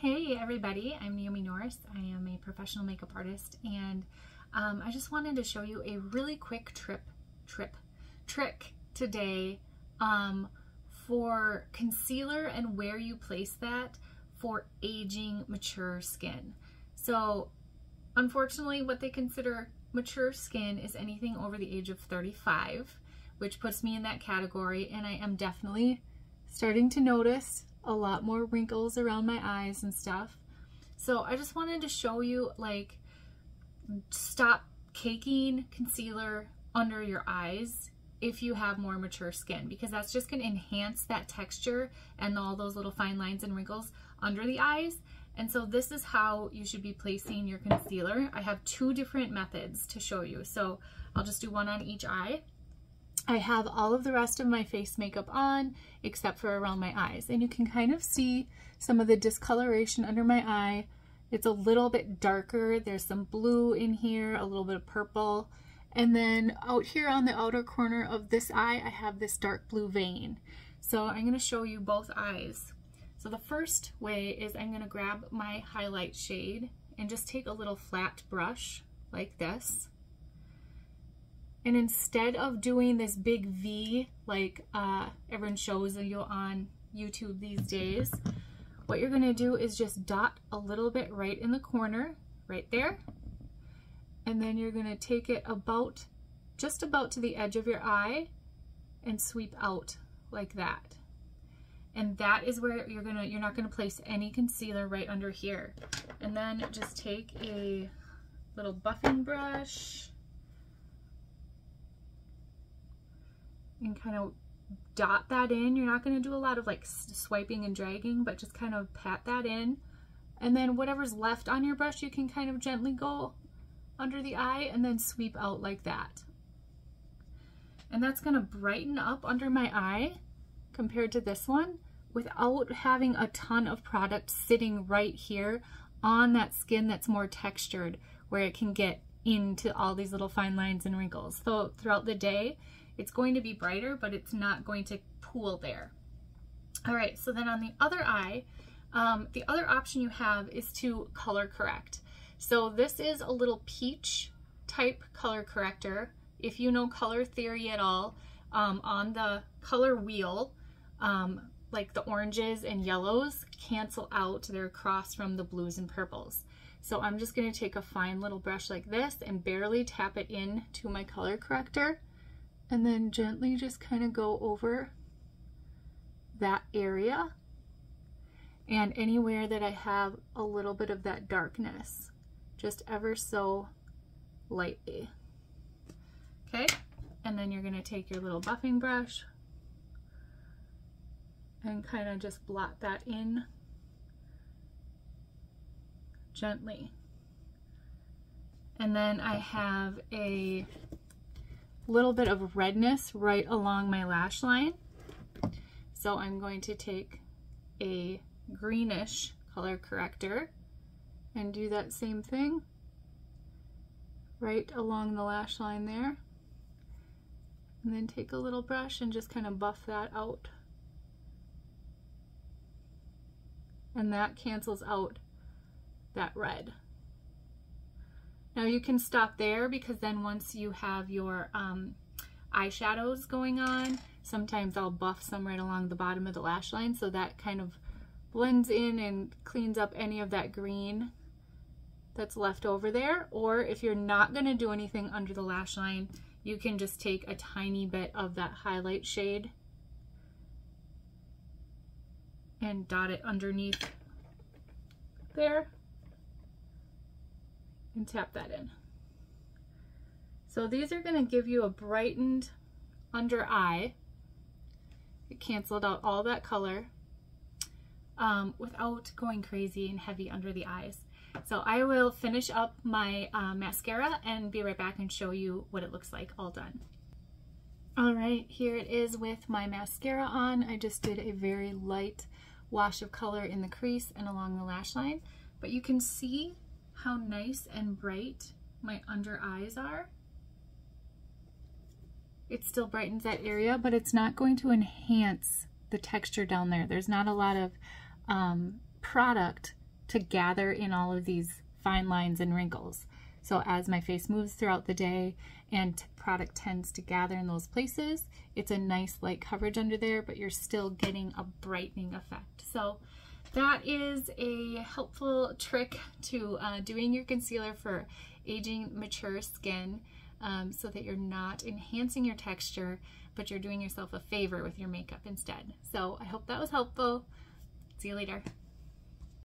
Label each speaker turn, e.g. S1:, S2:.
S1: Hey everybody, I'm Naomi Nourse. I am a professional makeup artist and um, I just wanted to show you a really quick trip, trip, trick today um, for concealer and where you place that for aging mature skin. So unfortunately what they consider mature skin is anything over the age of 35, which puts me in that category and I am definitely starting to notice a lot more wrinkles around my eyes and stuff. So I just wanted to show you like stop caking concealer under your eyes if you have more mature skin because that's just going to enhance that texture and all those little fine lines and wrinkles under the eyes. And so this is how you should be placing your concealer. I have two different methods to show you. So I'll just do one on each eye. I have all of the rest of my face makeup on except for around my eyes. And you can kind of see some of the discoloration under my eye. It's a little bit darker. There's some blue in here, a little bit of purple. And then out here on the outer corner of this eye, I have this dark blue vein. So I'm gonna show you both eyes. So the first way is I'm gonna grab my highlight shade and just take a little flat brush like this and instead of doing this big V like uh, everyone shows you on YouTube these days, what you're gonna do is just dot a little bit right in the corner, right there. And then you're gonna take it about, just about to the edge of your eye and sweep out like that. And that is where you're gonna, you're not gonna place any concealer right under here. And then just take a little buffing brush and kind of dot that in. You're not going to do a lot of like swiping and dragging, but just kind of pat that in. And then whatever's left on your brush, you can kind of gently go under the eye and then sweep out like that. And that's going to brighten up under my eye compared to this one without having a ton of product sitting right here on that skin that's more textured where it can get into all these little fine lines and wrinkles. So throughout the day, it's going to be brighter, but it's not going to pool there. All right, so then on the other eye, um, the other option you have is to color correct. So this is a little peach type color corrector. If you know color theory at all, um, on the color wheel, um, like the oranges and yellows cancel out, they're across from the blues and purples. So I'm just gonna take a fine little brush like this and barely tap it in to my color corrector and then gently just kind of go over that area and anywhere that I have a little bit of that darkness, just ever so lightly. Okay, and then you're gonna take your little buffing brush and kind of just blot that in gently. And then I have a little bit of redness right along my lash line. So I'm going to take a greenish color corrector and do that same thing right along the lash line there. And then take a little brush and just kind of buff that out. And that cancels out that red. Now you can stop there because then once you have your um, eyeshadows going on, sometimes I'll buff some right along the bottom of the lash line so that kind of blends in and cleans up any of that green that's left over there. Or if you're not gonna do anything under the lash line, you can just take a tiny bit of that highlight shade and dot it underneath there and tap that in. So these are gonna give you a brightened under eye. It canceled out all that color um, without going crazy and heavy under the eyes. So I will finish up my uh, mascara and be right back and show you what it looks like all done. All right, here it is with my mascara on. I just did a very light wash of color in the crease and along the lash line, but you can see how nice and bright my under eyes are. It still brightens that area, but it's not going to enhance the texture down there. There's not a lot of um, product to gather in all of these fine lines and wrinkles. So as my face moves throughout the day and product tends to gather in those places, it's a nice light coverage under there, but you're still getting a brightening effect. So that is a helpful trick to uh, doing your concealer for aging mature skin um, so that you're not enhancing your texture, but you're doing yourself a favor with your makeup instead. So I hope that was helpful. See you later.